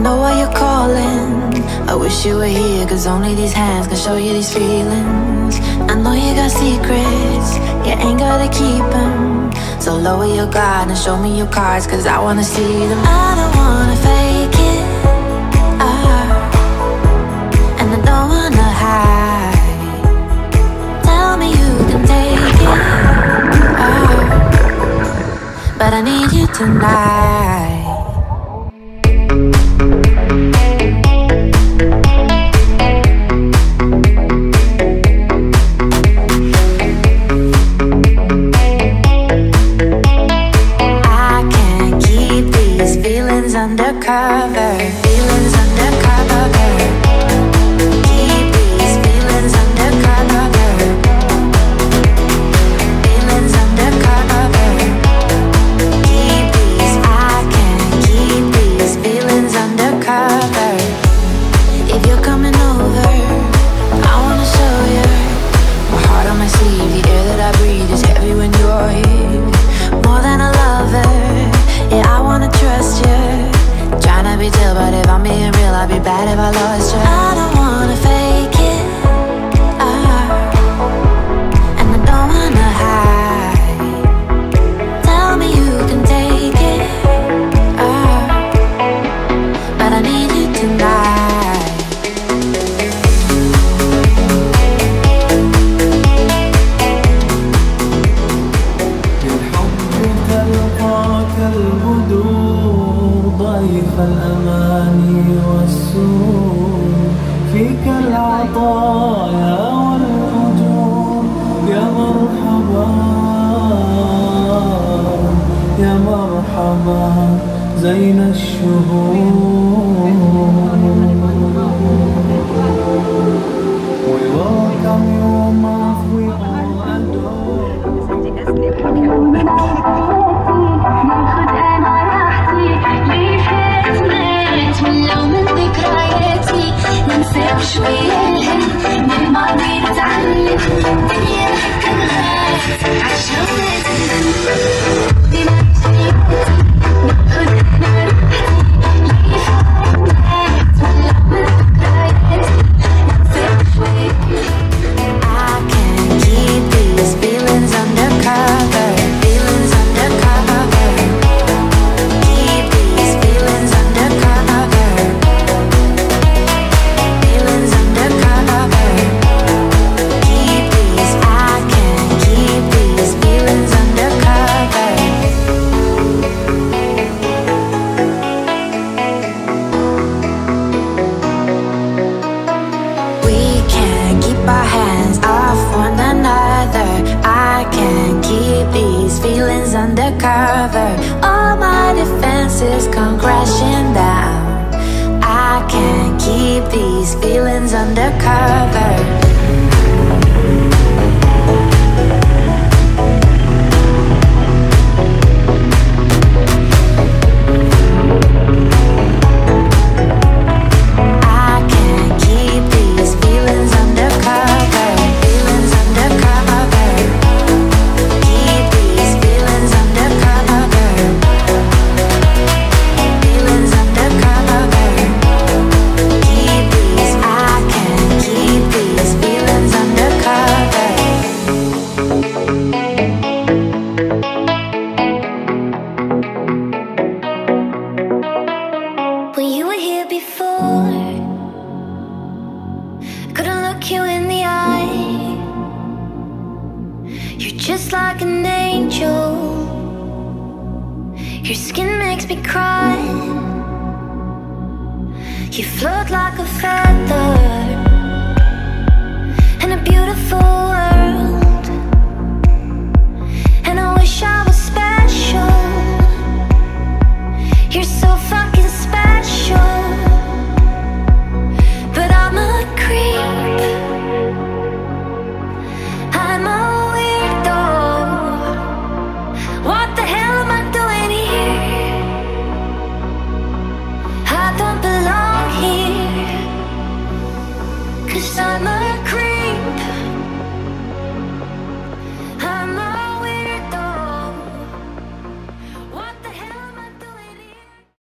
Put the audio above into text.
know why you're calling. I wish you were here, cause only these hands can show you these feelings. I know you got secrets, you ain't gotta keep them. So lower your guard and show me your cards, cause I wanna see them. I don't wanna fake it, uh, and I don't wanna hide. Tell me you can take it, uh, but I need you tonight. Bad if I lost you. I ضيف الأماني والسرور فيك العطايا والأجور. يا مرحبا يا مرحبا زين الشهور. Feelings undercover. All my defenses come crashing down. I can't keep these feelings undercover. I like an angel. Your skin makes me cry. You float like a feather